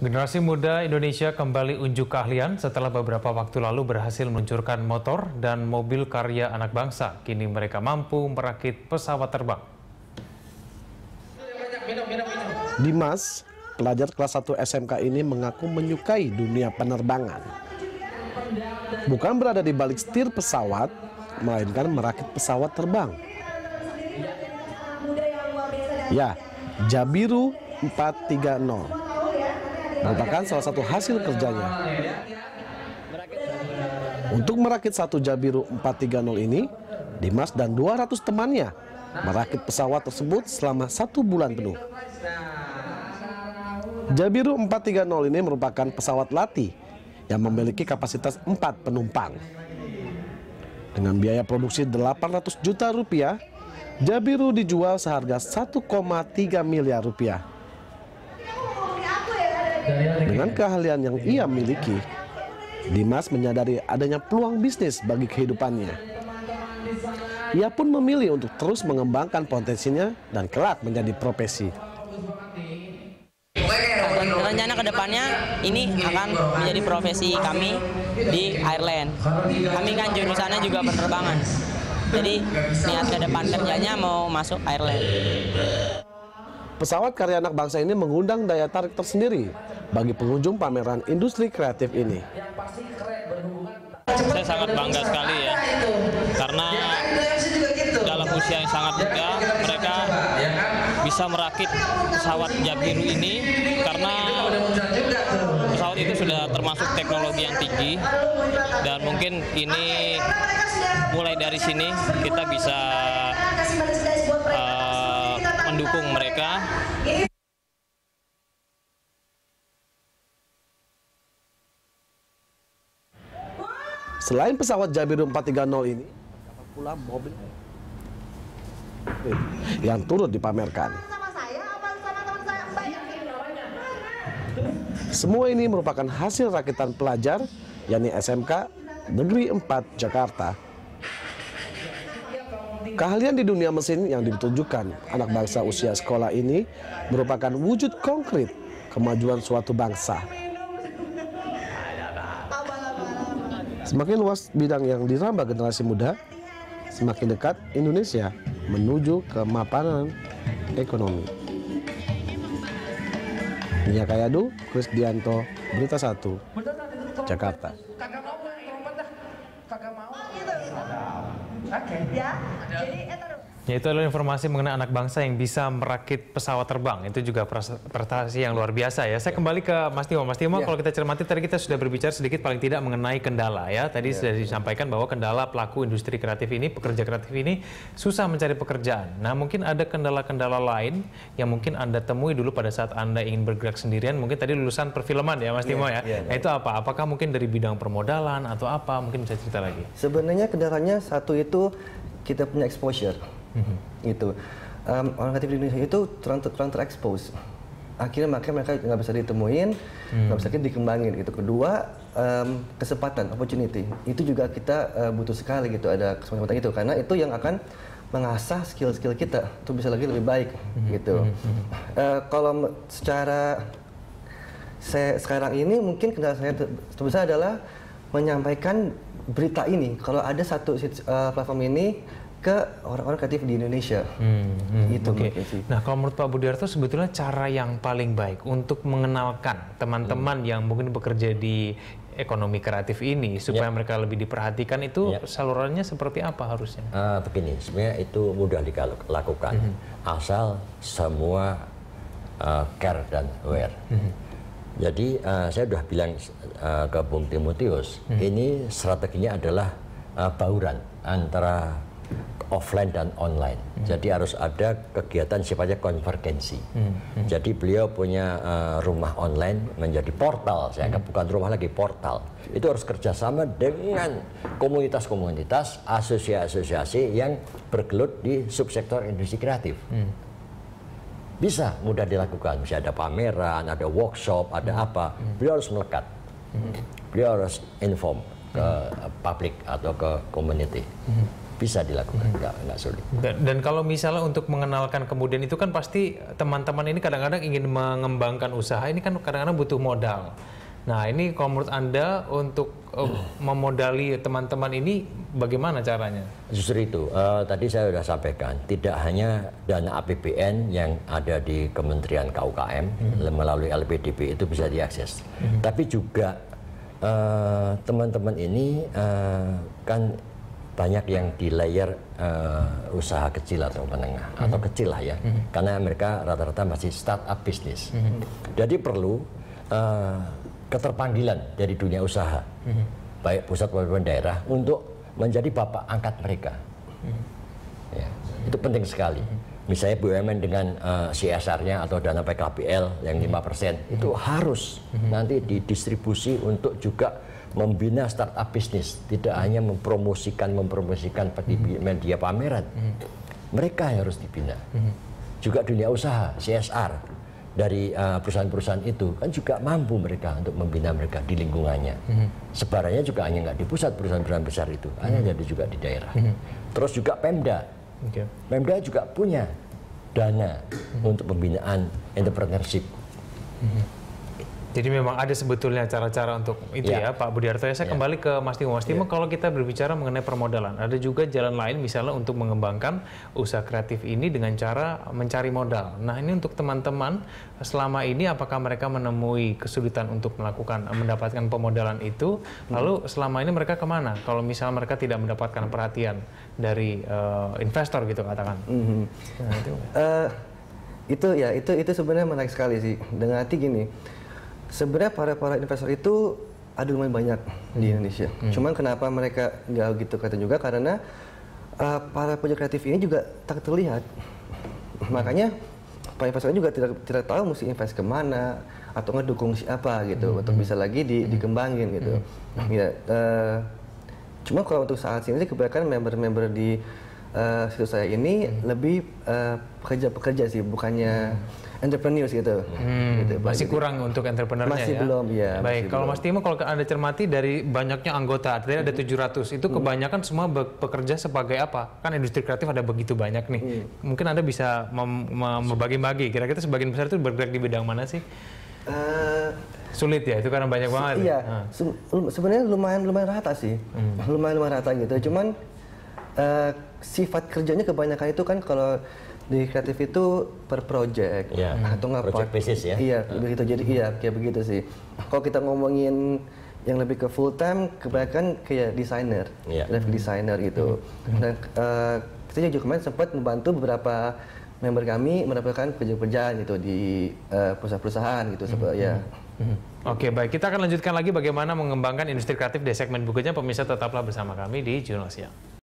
Generasi muda Indonesia kembali unjuk keahlian setelah beberapa waktu lalu berhasil meluncurkan motor dan mobil karya anak bangsa. Kini mereka mampu merakit pesawat terbang. Dimas, pelajar kelas 1 SMK ini mengaku menyukai dunia penerbangan. Bukan berada di balik setir pesawat, melainkan merakit pesawat terbang. Ya, Jabiru 430 merupakan salah satu hasil kerjanya. Untuk merakit satu Jabiru 430 ini, Dimas dan 200 temannya merakit pesawat tersebut selama satu bulan penuh. Jabiru 430 ini merupakan pesawat latih yang memiliki kapasitas 4 penumpang. Dengan biaya produksi 800 juta rupiah, Jabiru dijual seharga 1,3 miliar rupiah. Dengan keahlian yang ia miliki, Dimas menyadari adanya peluang bisnis bagi kehidupannya. Ia pun memilih untuk terus mengembangkan potensinya dan kelak menjadi profesi. Rencana ke depannya ini akan menjadi profesi kami di Ireland. Kami kan jurusannya juga penerbangan. Jadi niat ke depan kerjanya mau masuk Ireland. Pesawat karya anak bangsa ini mengundang daya tarik tersendiri bagi pengunjung pameran industri kreatif ini. Saya sangat bangga sekali ya, karena dalam usia yang sangat muda mereka bisa merakit pesawat Jabiru ini karena pesawat itu sudah termasuk teknologi yang tinggi dan mungkin ini mulai dari sini kita bisa mendukung mereka Selain pesawat Jabiru 430 ini, dapat pula mobil yang turut dipamerkan. Semua ini merupakan hasil rakitan pelajar, yakni SMK Negeri 4 Jakarta. Keahlian di dunia mesin yang ditunjukkan anak bangsa usia sekolah ini merupakan wujud konkret kemajuan suatu bangsa. Semakin luas bidang yang dirambah generasi muda, semakin dekat Indonesia menuju kemapanan ekonomi. Nia Kayadu, Chris Dianto, Berita Satu, Jakarta. Oke. Ya, jadi Ya, itu adalah informasi mengenai anak bangsa yang bisa merakit pesawat terbang. Itu juga prestasi yang luar biasa ya. Saya kembali ke Mas Timo. Mas Timo, yeah. kalau kita cermati tadi kita sudah berbicara sedikit paling tidak mengenai kendala ya. Tadi yeah. sudah disampaikan bahwa kendala pelaku industri kreatif ini, pekerja kreatif ini susah mencari pekerjaan. Nah, mungkin ada kendala-kendala lain yang mungkin Anda temui dulu pada saat Anda ingin bergerak sendirian. Mungkin tadi lulusan perfilman ya, Mas yeah, Timo ya. Yeah, nah, itu apa? Apakah mungkin dari bidang permodalan atau apa? Mungkin bisa cerita lagi. Sebenarnya kendalanya satu itu kita punya exposure hmm Itu um, orang kreatif di Indonesia itu kurang, kurang terekspos. Akhirnya makanya mereka nggak bisa ditemuin, nggak mm. bisa dikembangin gitu. Kedua um, kesempatan, opportunity itu juga kita uh, butuh sekali gitu ada kesempatan itu karena itu yang akan mengasah skill-skill kita untuk bisa lagi lebih baik mm-hmm. gitu. Mm-hmm. Uh, kalau secara saya sekarang ini mungkin kendala saya terbesar adalah menyampaikan berita ini. Kalau ada satu uh, platform ini ke orang-orang kreatif di Indonesia. Hmm, hmm, itu okay. Nah, kalau menurut Pak Budiarto sebetulnya cara yang paling baik untuk mengenalkan teman-teman hmm. yang mungkin bekerja di ekonomi kreatif ini supaya ya. mereka lebih diperhatikan itu ya. salurannya seperti apa harusnya? Uh, begini, sebenarnya itu mudah dilakukan hmm. asal semua uh, care dan aware. Hmm. Jadi uh, saya sudah bilang uh, ke Bung Timotius, hmm. ini strateginya adalah uh, bauran antara offline dan online. Hmm. Jadi harus ada kegiatan sifatnya konvergensi. Hmm. Hmm. Jadi beliau punya uh, rumah online menjadi portal. Saya anggap hmm. bukan rumah lagi portal. Itu harus kerjasama dengan komunitas-komunitas, asosiasi-asosiasi yang bergelut di subsektor industri kreatif. Hmm. Bisa mudah dilakukan. Bisa ada pameran, ada workshop, ada hmm. apa. Hmm. Beliau harus melekat. Hmm. Beliau harus inform ke hmm. publik atau ke community. Hmm bisa dilakukan, nggak nggak sulit. Dan, dan kalau misalnya untuk mengenalkan kemudian itu kan pasti teman-teman ini kadang-kadang ingin mengembangkan usaha ini kan kadang-kadang butuh modal. Nah ini kalau menurut anda untuk uh, memodali teman-teman ini bagaimana caranya? Justru itu uh, tadi saya sudah sampaikan tidak hanya dana APBN yang ada di Kementerian KUKM hmm. melalui LPDP itu bisa diakses, hmm. tapi juga eh, teman-teman uh, ini uh, kan banyak yang di layer uh, usaha kecil atau menengah mm -hmm. atau kecil lah ya, mm -hmm. karena mereka rata-rata masih startup bisnis. Mm -hmm. Jadi perlu uh, keterpanggilan dari dunia usaha, mm -hmm. baik pusat maupun daerah untuk menjadi bapak angkat mereka. Mm -hmm. ya, itu penting sekali. Mm -hmm. Misalnya BUMN dengan uh, CSR-nya atau dana PKPL yang 5% mm -hmm. itu harus mm -hmm. nanti didistribusi untuk juga membina startup bisnis, tidak hanya mempromosikan mempromosikan mhm. media pameran. Mhm. Mereka yang harus dibina. Mhm. Juga dunia usaha, CSR dari uh, perusahaan-perusahaan itu kan juga mampu mereka untuk membina mereka di lingkungannya. Sebarannya juga hanya nggak di pusat perusahaan-perusahaan besar itu, hanya jadi juga di daerah. Terus juga Pemda, okay. Pemda juga punya dana untuk pembinaan entrepreneurship. Jadi memang ada sebetulnya cara-cara untuk itu ya, ya Pak Budiarto. Ya, saya ya. kembali ke Mas Timo. Mas Timo, ya. kalau kita berbicara mengenai permodalan, ada juga jalan lain misalnya untuk mengembangkan usaha kreatif ini dengan cara mencari modal. Nah ini untuk teman-teman selama ini apakah mereka menemui kesulitan untuk melakukan mendapatkan pemodalan itu? Lalu selama ini mereka ke mana? Kalau misalnya mereka tidak mendapatkan perhatian dari uh, investor gitu katakan. Mm -hmm. nah, itu. Uh, itu ya itu itu sebenarnya menarik sekali sih. Dengan arti gini sebenarnya para para investor itu ada lumayan banyak hmm. di Indonesia. Hmm. Cuman kenapa mereka nggak gitu kata juga karena uh, para proyek kreatif ini juga tak terlihat. Hmm. Makanya para investor juga tidak tidak tahu mesti invest ke mana atau ngedukung siapa gitu hmm. untuk bisa lagi di, hmm. dikembangin gitu. Hmm. Ya, uh, cuma kalau untuk saat ini kebanyakan member-member di uh, situs saya ini hmm. lebih pekerja-pekerja uh, sih, bukannya hmm entrepreneurs gitu. Hmm, gitu masih gitu. kurang untuk entrepreneurnya masih ya? belum, ya. Baik, kalau belum. Mas Timo kalau Anda cermati dari banyaknya anggota, tadi ada 700, hmm. itu hmm. kebanyakan semua bekerja sebagai apa? Kan industri kreatif ada begitu banyak nih. Hmm. Mungkin Anda bisa membagi-bagi, kira-kira sebagian besar itu bergerak di bidang mana sih? Uh, Sulit ya, itu karena banyak banget. Ya? Iya, ya? se sebenarnya lumayan lumayan rata sih, hmm. lumayan lumayan rata gitu. Cuman uh, sifat kerjanya kebanyakan itu kan kalau di kreatif itu per project yeah. atau nggak project basis ya iya uh. begitu jadi iya kayak begitu sih kalau kita ngomongin yang lebih ke full time kebanyakan kayak desainer yeah. graphic designer gitu mm. dan uh, kita juga kemarin sempat membantu beberapa member kami mendapatkan pekerjaan-pekerjaan gitu di uh, perusahaan-perusahaan gitu mm. -hmm. ya Oke, baik. Kita akan lanjutkan lagi bagaimana mengembangkan industri kreatif di segmen berikutnya. Pemirsa tetaplah bersama kami di Jurnal Siang.